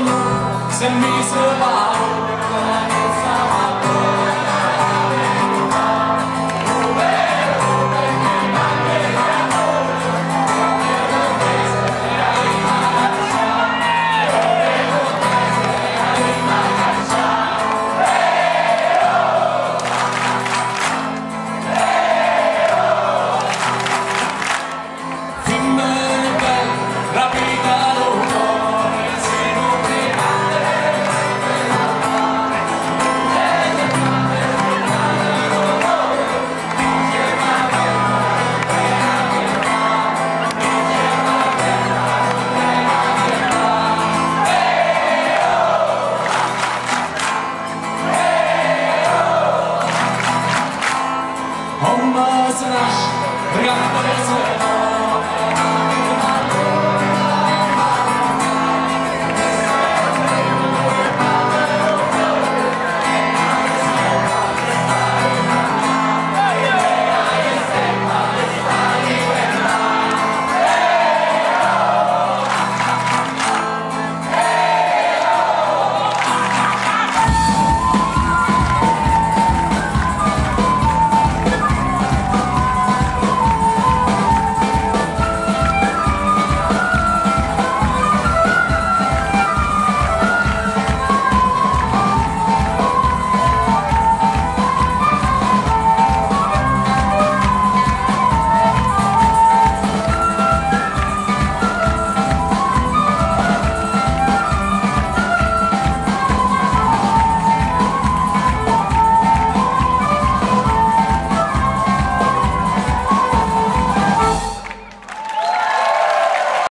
noi si è mise paro nas w ramach